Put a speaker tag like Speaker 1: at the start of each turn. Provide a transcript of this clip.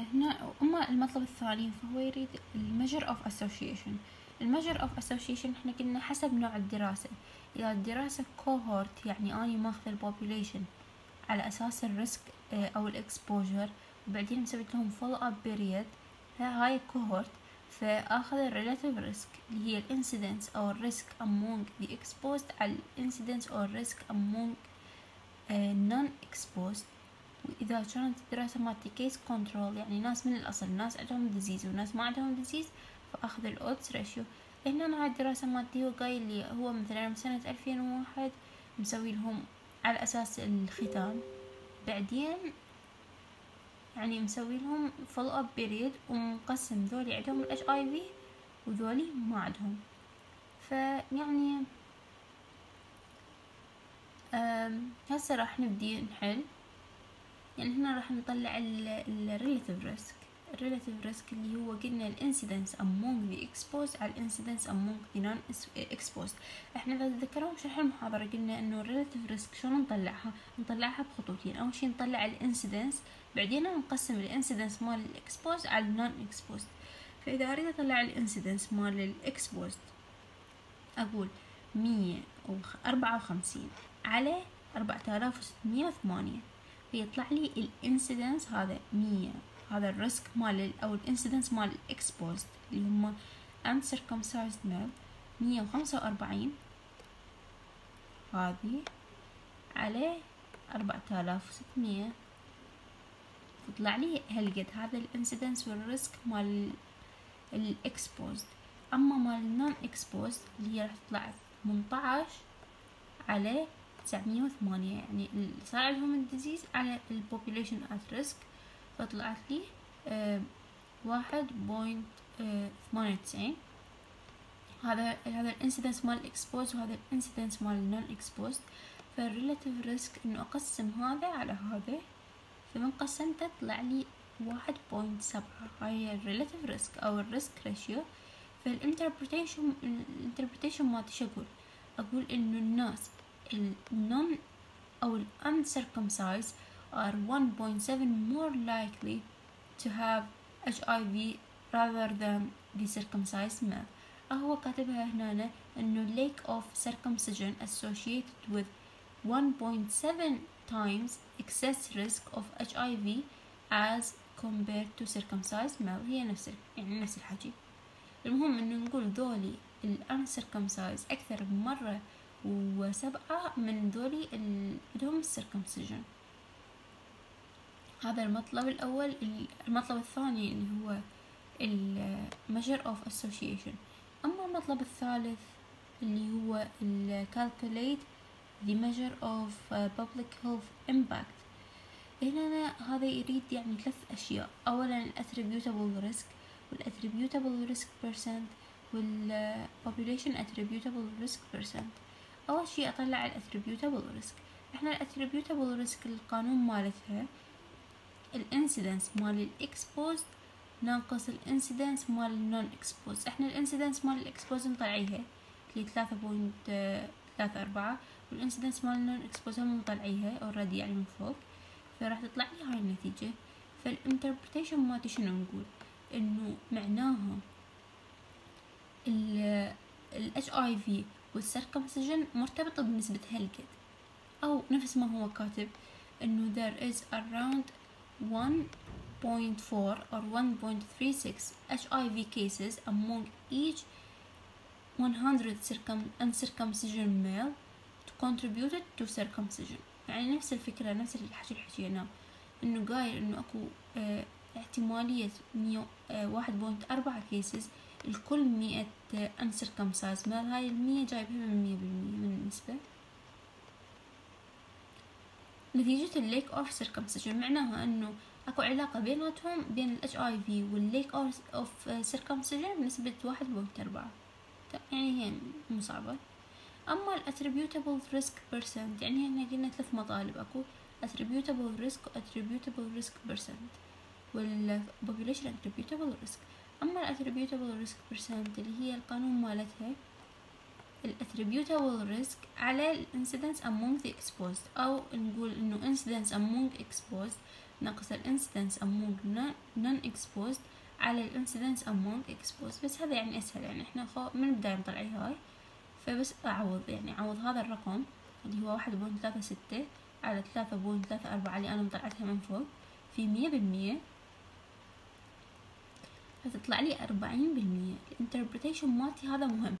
Speaker 1: هنا أما المطلب الثاني فهو يريد ال measure of association. ال measure of association إحنا قلنا حسب نوع الدراسة. إذا الدراسة cohort يعني أني ماخذ ال population على أساس ال risk آه، أو ال exposure وبعدين مسويت لهم follow up period هاي cohort فآخذ ال relative risk اللي هي ال incidence أو ال risk among the exposed على ال incidence أو ال risk among آه، non exposed وإذا كانت الدراسة مالتي case control يعني ناس من الأصل ناس عندهم disease وناس ما عندهم disease فأخذ ال odds ratio هنا هاي الدراسة مالتي هو قايل لي هو مثلا سنة ألفين وواحد مسوي لهم على أساس الختان بعدين يعني مسوي لهم follow up period ومقسم ذولي عندهم ال HIV وذولي ما عندهم. فيعني هسه راح نبدي نحل. يعني هنا راح نطلع ال relative risk ال relative risk اللي هو قلنا ال incidence among the exposed. على ال incidence among the non exposed إحنا إذا تذكرون شرح المحاضرة قلنا إنه ال relative risk شلون نطلعها؟ نطلعها بخطوتين. أول شي نطلع الانسيدنس بعدين نقسم الانسيدنس مال الاكسبوز على النون اكسبوزد فإذا أريد أطلع ال incidence مال ال exposed أقول مية وأربعة وخمسين على أربعة آلاف وستمية وثمانية. فيطلع لي ال incidence هذا مية. هذا ال risk مال أو ال incidence مال ال exposed اللي هم uncircumcised male مية وخمسة وأربعين. هذي على أربعة آلاف وستمية. تطلع لي هالقد هذا الانسيدنس والريسك مال الاكسبوزد أما مال النون اكسبوزد اللي هي راح تطلع 18 على تسعمية يعني صار عندهم ال disease على ال population at risk فطلعت لي واحد point ثمانية وتسعين هذا هذا الانسيدنس مال الاكسبوز وهذا الانسيدنس مال النون اكسبوز فال relative risk إنه أقسم هذا على هذا فمن قسمته طلع لي واحد point سبعة. هاي الريلاتيف ريسك أو الريسك ريشيو فالانتربريتيشن الانتربريتيشن مالتي شو أقول أقول إنه الناس النون أو uncircumcised are 1.7 more likely to have HIV rather than the circumcised male هو كاتبها هنا انه lack of circumcision associated with 1.7 times excess risk of HIV as compared to circumcised male هي نفس يعني نفس الحكي المهم انه نقول ذولي ال uncircumcised اكثر بمرة وسبعة من ذولي بدهم السيركمسيجن هذا المطلب الأول المطلب الثاني اللي هو measure of association أما المطلب الثالث اللي هو calculate the measure of uh, public health impact هنا هذا يريد يعني ثلاث أشياء أولا attributable risk والattributable risk percent والpopulation attributable risk percent أول شي أطلع ال attributable risk إحنا ال attributable risk القانون مالتها الانسيدنس مال الاكسبوز ناقص الانسيدنس مال النون اكسبوز إحنا الانسيدنس مال الاكسبوز نطلعيها اللي ثلاثة point ثلاثة أربعة وال incidence مال ال non exposed هم مطلعيها already يعني من فوق. فراح تطلع لي هاي النتيجة. فال interpretation مالتي شنو نقول؟ إنه معناها ال ال HIV والسيركمسجن مرتبطة بنسبة هالقد. أو نفس ما هو كاتب إنه there is around 1.4 or 1.36 HIV cases among each 100 circum uncircumcision male contributed to circumcision يعني نفس الفكرة نفس الحكي اللي حكيناه. إنه قايل إنه أكو آه احتمالية مية آه cases الكل مئة uncircumcised مال هاي المية جايبها من مية بالمية من النسبة. نتيجة ال lack of circumcision معناها إنه أكو علاقة بيناتهم بين ال HIV وال lack of circumcision بنسبة واحد point أربعة. يعني هي مو صعبة اما ال attributable risk percent يعني هنا قلنا ثلاث مطالب أكو. Attributable risk و attributable risk percent. وال population attributable risk. أما ال attributable risk percent اللي هي القانون مالتها ال attributable risk على ال incidence among the exposed أو نقول إنه incidence among exposed ناقص ال incidence among non exposed على ال incidence among exposed. بس هذا يعني أسهل يعني إحنا خو من البداية نطلع هاي. فبس أعوض يعني أعوض هذا الرقم اللي هو واحد point ثلاثة ستة على ثلاثة point ثلاثة أربعة اللي أنا مطلعتها من فوق. في مية بالمية فتطلع لي أربعين بالمية. ال interpretation مالتي هذا مهم.